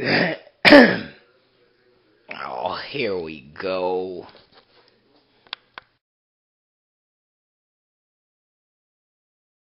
oh, here we go.